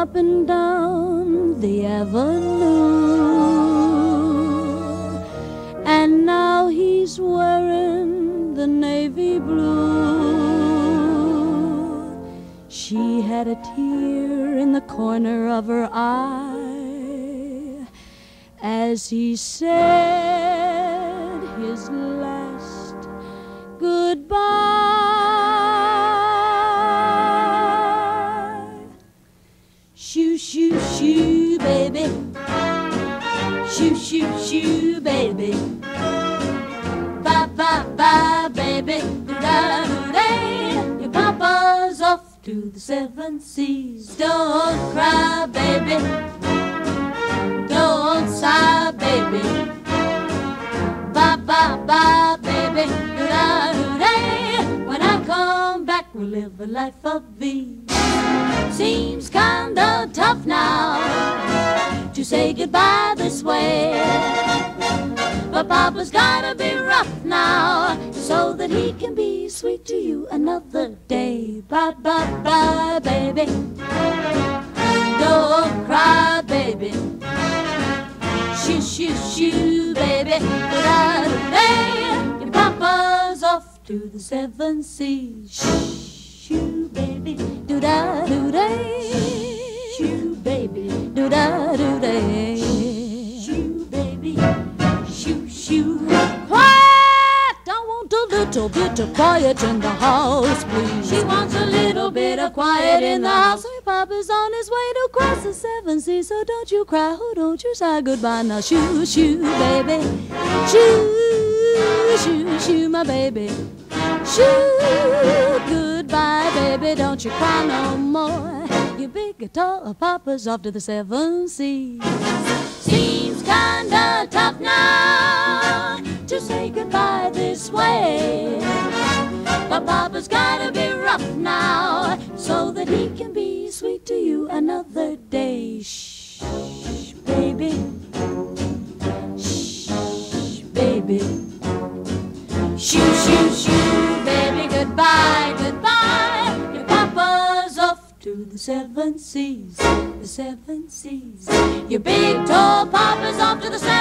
up and down the avenue, and now he's wearing the navy blue. She had a tear in the corner of her eye as he said his last baby. Shoo, shoo, shoo, baby. Bye, bye, bye, baby. Do-da-do-day. Your papa's off to the seven seas. Don't cry, baby. Don't sigh, baby. Bye, bye, bye, baby. Do-da-do-day. When I come back, we'll live a life of ease. Seems kinda tough now to say goodbye this way. But Papa's gotta be rough now so that he can be sweet to you another day. Bye, bye, bye, baby. Don't cry, baby. Shoo, shoo, shoo, baby. Da-da-da-day. Your papa's off to the seven seas. Shoo, baby. Do-da-do-day. Shoo, baby. Do-da-do-day. Shoo, baby. Shoo, shoo. Quiet! I want a little bit of quiet in the house, please. She wants a little bit of quiet in the house. Hey, Papa's on his way to cross the seven seas, so don't you cry, oh, don't you sigh goodbye now. Shoo, shoo, baby. Shoo, shoo, shoo, my baby. Shoo, goodbye, baby. Don't you cry no more. Your big guitar, Papa's off to the seven seas. Seems kinda tough now to say goodbye this way. But Papa's gotta be to the seven seas, the seven seas. Your big tall papa's off to the seven